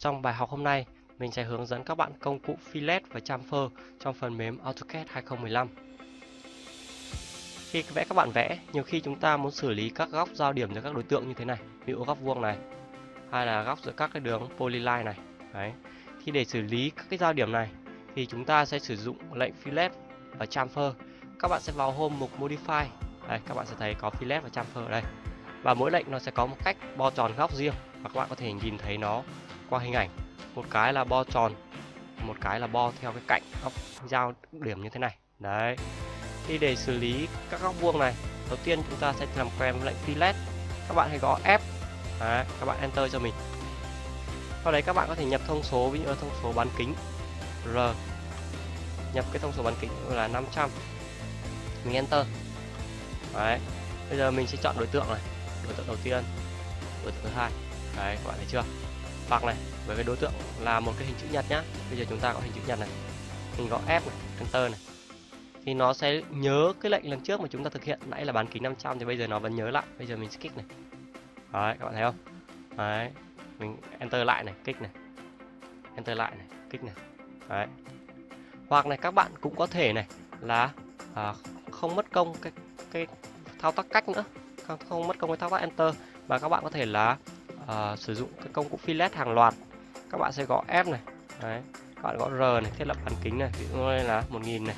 Trong bài học hôm nay, mình sẽ hướng dẫn các bạn công cụ fillet và chamfer trong phần mềm AutoCAD 2015. Khi vẽ các bạn vẽ, nhiều khi chúng ta muốn xử lý các góc giao điểm giữa các đối tượng như thế này, ví dụ góc vuông này, hay là góc giữa các cái đường polyline này. Đấy. Thì để xử lý các cái giao điểm này thì chúng ta sẽ sử dụng lệnh fillet và chamfer. Các bạn sẽ vào home mục modify. Đây, các bạn sẽ thấy có fillet và chamfer ở đây. Và mỗi lệnh nó sẽ có một cách bo tròn góc riêng và các bạn có thể nhìn thấy nó qua hình ảnh. Một cái là bo tròn, một cái là bo theo cái cạnh góc giao điểm như thế này. Đấy. Thì để xử lý các góc vuông này, đầu tiên chúng ta sẽ làm quen với lệnh fillet. Các bạn hãy gõ F. Đấy, các bạn enter cho mình. Sau đấy các bạn có thể nhập thông số ví dụ thông số bán kính R nhập cái thông số bán kính là 500 mình enter đấy bây giờ mình sẽ chọn đối tượng này đối tượng đầu tiên đối tượng thứ hai đấy các bạn thấy chưa phẳng này với cái đối tượng là một cái hình chữ nhật nhá. Bây giờ chúng ta có hình chữ nhật này mình gõ F này enter này. Thì nó sẽ nhớ cái lệnh lần trước mà chúng ta thực hiện nãy là bán kính 500 thì bây giờ nó vẫn nhớ lại. Bây giờ mình kích này. Đấy các bạn thấy không? Đấy mình enter lại này kích này. Enter lại này kích này. Đấy. Hoặc này các bạn cũng có thể này là à, không mất công cái cái thao tác cách nữa. Không, không mất công cái thao tác enter. Mà các bạn có thể là Ờ, sử dụng cái công cụ fillet hàng loạt. Các bạn sẽ gõ F này. Đấy các bạn gõ R này thiết lập bán kính này. Ví dụ như là 1000 này.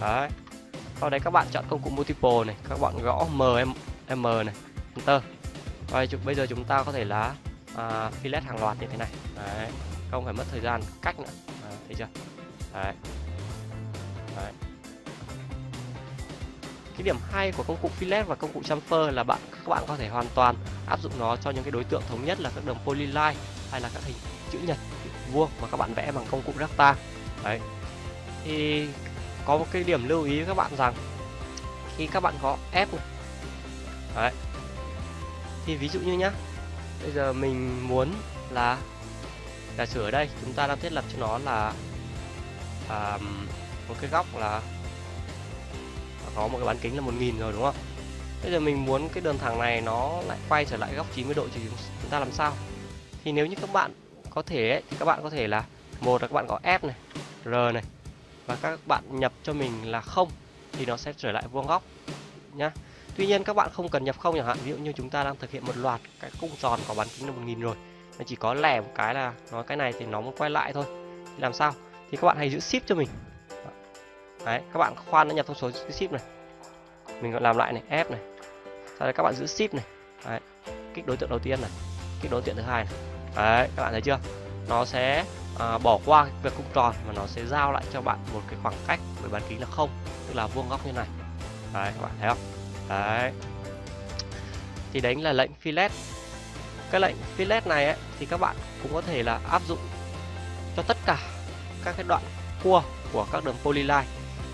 Đấy. Sau đấy các bạn chọn công cụ multiple này. Các bạn gõ M M, này. Enter. Và bây giờ chúng ta có thể là à, fillet hàng loạt như thế này. Đấy không phải mất thời gian cách nữa. Đấy, thấy chưa. Đấy. Cái điểm hay của công cụ fillet và công cụ chamfer là bạn các bạn có thể hoàn toàn áp dụng nó cho những cái đối tượng thống nhất là các đường polyline hay là các hình chữ nhật vuông mà các bạn vẽ bằng công cụ recta đấy. Thì có một cái điểm lưu ý với các bạn rằng khi các bạn có F này đấy. Thì ví dụ như nhá bây giờ mình muốn là giả sử ở đây chúng ta đang thiết lập cho nó là um, một cái góc là có một cái bán kính là 1000 rồi đúng không? Bây giờ mình muốn cái đường thẳng này nó lại quay trở lại góc 90 độ thì chúng ta làm sao? Thì nếu như các bạn có thể ấy, thì các bạn có thể là một là các bạn có F này R này và các bạn nhập cho mình là không thì nó sẽ trở lại vuông góc nhá. Tuy nhiên các bạn không cần nhập không chẳng hạn ví dụ như chúng ta đang thực hiện một loạt cái cung tròn có bán kính là 1000 rồi nó chỉ có lẻ một cái là nói cái này thì nó muốn quay lại thôi. Thì làm sao? Thì các bạn hãy giữ ship cho mình đấy các bạn khoan nó nhập thông số ship này. Mình làm lại này ép này. Sau đấy các bạn giữ ship này. Đấy kích đối tượng đầu tiên này kích đối tượng thứ hai này. Đấy các bạn thấy chưa? Nó sẽ à, bỏ qua việc cung tròn mà nó sẽ giao lại cho bạn một cái khoảng cách với bán kính là không tức là vuông góc như này. Đấy các bạn thấy không? Đấy. Thì đấy là lệnh fillet cái lệnh fillet này ấy, thì các bạn cũng có thể là áp dụng cho tất cả các cái đoạn cua của các đường polyline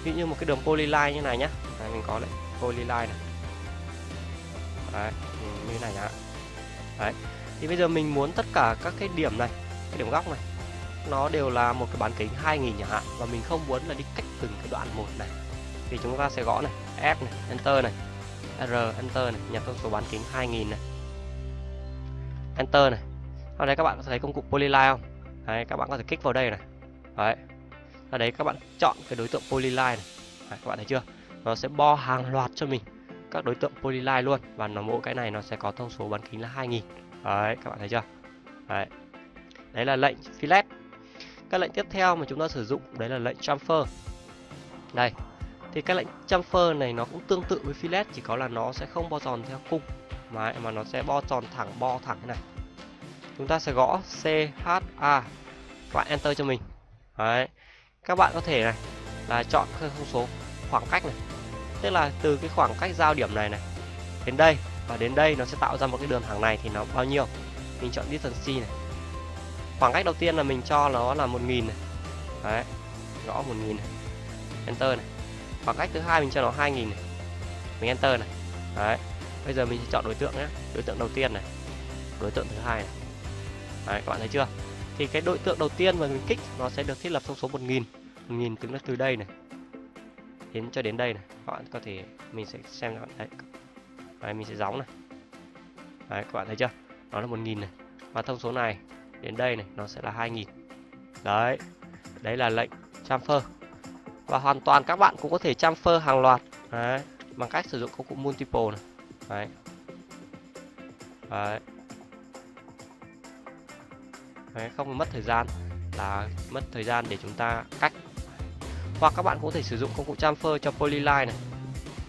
ví như một cái đường polyline như này nhá. Đấy, mình có đấy polyline này. Đấy như này nhá. Đấy thì bây giờ mình muốn tất cả các cái điểm này cái điểm góc này nó đều là một cái bán kính 2000 chẳng hạn và mình không muốn là đi cách từng cái đoạn một này. Thì chúng ta sẽ gõ này F này Enter này R Enter này nhập thông số bán kính 2000 này. Enter này. Sau đấy các bạn có thấy công cụ Polyline không? Đấy các bạn có thể kích vào đây này. Đấy ở đấy các bạn chọn cái đối tượng Polyline này. Đấy, các bạn thấy chưa? Nó sẽ bo hàng loạt cho mình các đối tượng Polyline luôn. Và nó mỗi cái này nó sẽ có thông số bán kính là 2000 đấy các bạn thấy chưa? Đấy. Đấy là lệnh fillet các lệnh tiếp theo mà chúng ta sử dụng đấy là lệnh chamfer. Đây. Thì các lệnh chamfer này nó cũng tương tự với fillet chỉ có là nó sẽ không bo tròn theo cung. Mà mà nó sẽ bo tròn thẳng bo thẳng thế này. Chúng ta sẽ gõ CHA các bạn enter cho mình. Đấy các bạn có thể này, là chọn các thông số khoảng cách này. Tức là từ cái khoảng cách giao điểm này này, đến đây, và đến đây nó sẽ tạo ra một cái đường thẳng này thì nó bao nhiêu? Mình chọn distance này. Khoảng cách đầu tiên là mình cho nó là 1000 này. Đấy, gõ 1000 này. Enter này. Khoảng cách thứ hai mình cho nó 2000 này. Mình enter này. Đấy, bây giờ mình sẽ chọn đối tượng nhé. Đối tượng đầu tiên này. Đối tượng thứ hai này. Đấy, các bạn thấy chưa? Thì cái đối tượng đầu tiên mà mình kích nó sẽ được thiết lập thông số 1000 1000 tính là từ đây này đến cho đến đây này. Các bạn có thể mình sẽ xem cho bạn đấy đấy mình sẽ gióng này. Đấy các bạn thấy chưa? Nó là 1000 này. Và thông số này đến đây này nó sẽ là 2000 đấy đấy là lệnh chamfer và hoàn toàn các bạn cũng có thể chamfer hàng loạt đấy, bằng cách sử dụng công cụ multiple này. Đấy. Đấy. Đấy, không mất thời gian là mất thời gian để chúng ta cách. Hoặc các bạn cũng có thể sử dụng công cụ chamfer cho polyline này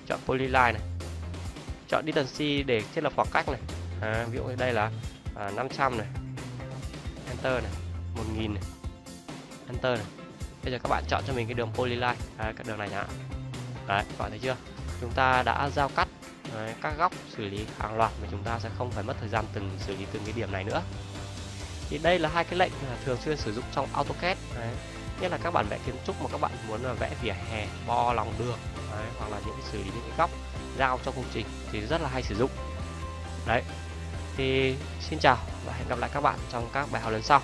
chọn polyline này chọn distance để thiết lập khoảng cách này. À, ví dụ đây là à, 500 này enter này 1000 này enter này. Bây giờ các bạn chọn cho mình cái đường polyline. À, cái đường này nhá. Đấy các bạn thấy chưa? Chúng ta đã giao cắt đấy, các góc xử lý hàng loạt mà chúng ta sẽ không phải mất thời gian từng xử lý từng cái điểm này nữa thì đây là hai cái lệnh à, thường xuyên sử dụng trong AutoCAD. Đấy. nhất là các bản vẽ kiến trúc mà các bạn muốn là vẽ vỉa hè bo lòng đường đấy, hoặc là những cái xử lý những cái góc giao cho công trình thì rất là hay sử dụng. Đấy. Thì xin chào và hẹn gặp lại các bạn trong các bài học lần sau.